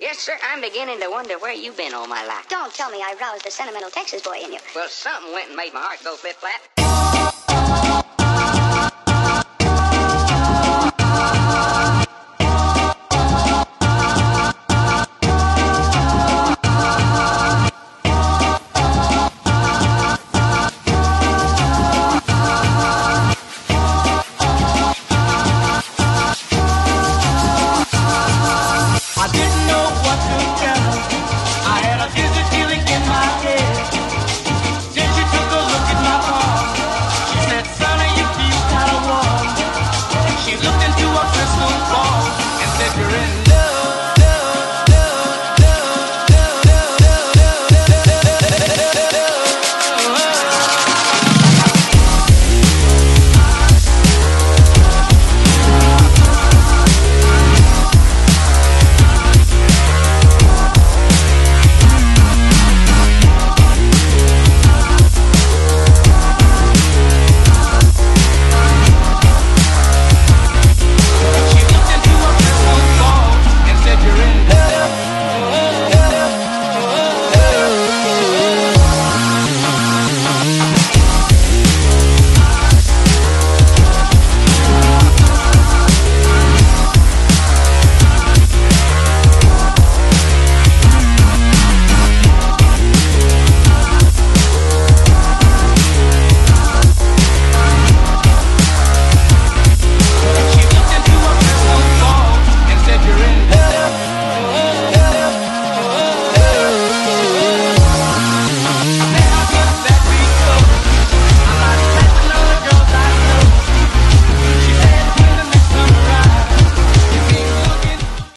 Yes, sir. I'm beginning to wonder where you've been all my life. Don't tell me I roused the sentimental Texas boy in you. Well, something went and made my heart go flip flap. What you tell